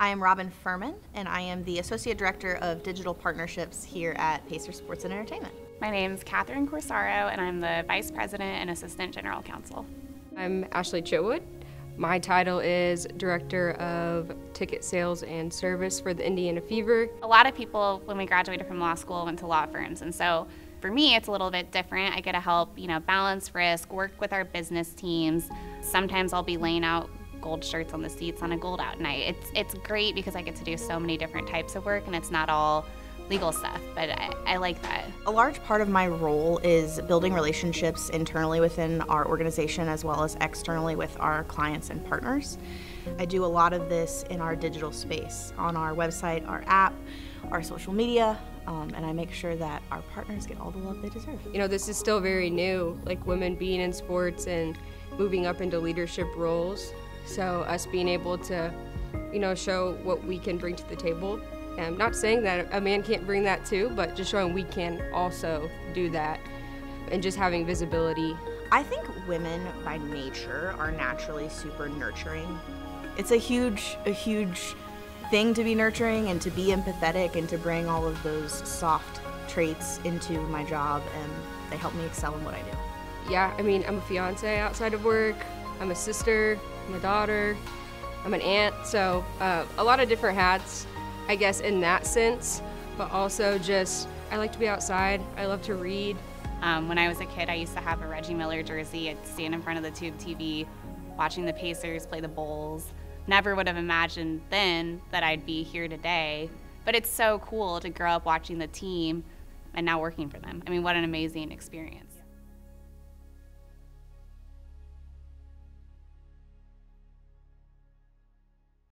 I am Robin Furman, and I am the Associate Director of Digital Partnerships here at Pacers Sports and Entertainment. My name is Catherine Corsaro, and I'm the Vice President and Assistant General Counsel. I'm Ashley Chitwood. My title is Director of Ticket Sales and Service for the Indiana Fever. A lot of people, when we graduated from law school, went to law firms, and so for me, it's a little bit different. I get to help, you know, balance risk, work with our business teams. Sometimes I'll be laying out gold shirts on the seats on a gold out night. It's it's great because I get to do so many different types of work, and it's not all legal stuff, but I, I, like that. A large part of my role is building relationships internally within our organization as well as externally with our clients and partners. I do a lot of this in our digital space, on our website, our app, our social media, um, and I make sure that our partners get all the love they deserve. You know, this is still very new, like women being in sports and moving up into leadership roles. So us being able to, you know, show what we can bring to the table. And not saying that a man can't bring that too, but just showing we can also do that and just having visibility. I think women by nature are naturally super nurturing. It's a huge, a huge thing to be nurturing and to be empathetic and to bring all of those soft traits into my job and they help me excel in what I do. Yeah, I mean, I'm a fiance outside of work, I'm a sister, A daughter, I'm an aunt, so uh, a lot of different hats, I guess, in that sense, but also just I like to be outside, I love to read. Um, when I was a kid, I used to have a Reggie Miller jersey. I'd stand in front of the tube TV watching the Pacers play the Bulls never would have imagined then that I'd be here today. But it's so cool to grow up watching the team and now working for them. I mean, what an amazing experience.